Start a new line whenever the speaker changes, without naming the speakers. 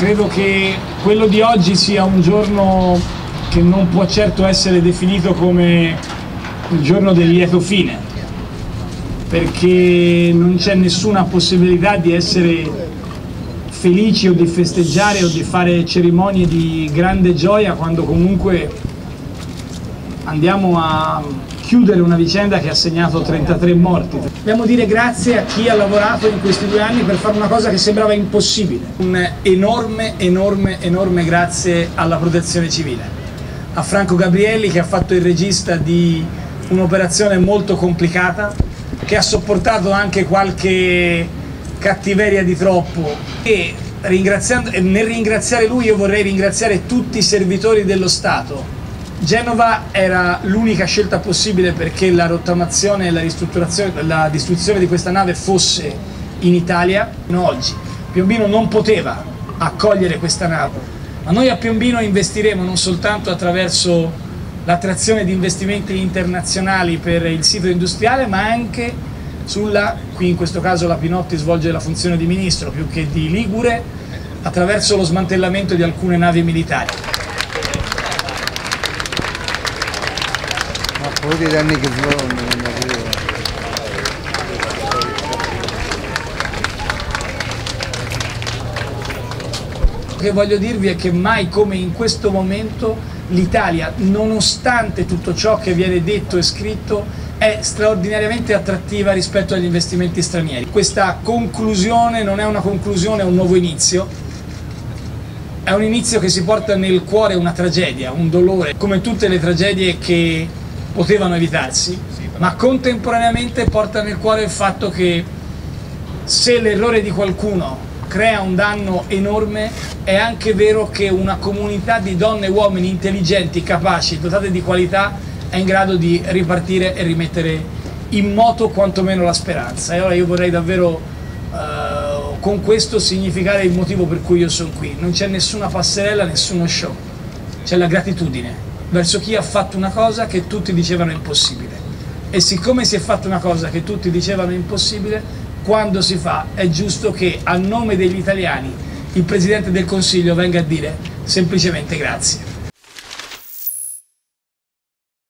Credo che quello di oggi sia un giorno che non può certo essere definito come il giorno del lieto fine, perché non c'è nessuna possibilità di essere felici o di festeggiare o di fare cerimonie di grande gioia quando comunque andiamo a chiudere una vicenda che ha segnato 33 morti. Dobbiamo dire grazie a chi ha lavorato in questi due anni per fare una cosa che sembrava impossibile. Un enorme, enorme, enorme grazie alla protezione civile. A Franco Gabrielli che ha fatto il regista di un'operazione molto complicata, che ha sopportato anche qualche cattiveria di troppo e nel ringraziare lui io vorrei ringraziare tutti i servitori dello Stato. Genova era l'unica scelta possibile perché la rottamazione e la la distruzione di questa nave fosse in Italia, no, oggi. Piombino non poteva accogliere questa nave, ma noi a Piombino investiremo non soltanto attraverso l'attrazione di investimenti internazionali per il sito industriale, ma anche sulla, qui in questo caso la Pinotti svolge la funzione di ministro più che di Ligure, attraverso lo smantellamento di alcune navi militari.
Di anni che svogliono,
che voglio dirvi è che mai come in questo momento l'Italia, nonostante tutto ciò che viene detto e scritto, è straordinariamente attrattiva rispetto agli investimenti stranieri. Questa conclusione non è una conclusione, è un nuovo inizio, è un inizio che si porta nel cuore una tragedia, un dolore, come tutte le tragedie che potevano evitarsi, ma contemporaneamente porta nel cuore il fatto che se l'errore di qualcuno crea un danno enorme, è anche vero che una comunità di donne e uomini intelligenti, capaci, dotate di qualità, è in grado di ripartire e rimettere in moto quantomeno la speranza. E allora io vorrei davvero uh, con questo significare il motivo per cui io sono qui. Non c'è nessuna passerella, nessuno show, c'è la gratitudine verso chi ha fatto una cosa che tutti dicevano impossibile. E siccome si è fatta una cosa che tutti dicevano impossibile, quando si fa è giusto che a nome degli italiani il Presidente del Consiglio venga a dire semplicemente grazie.